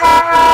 Música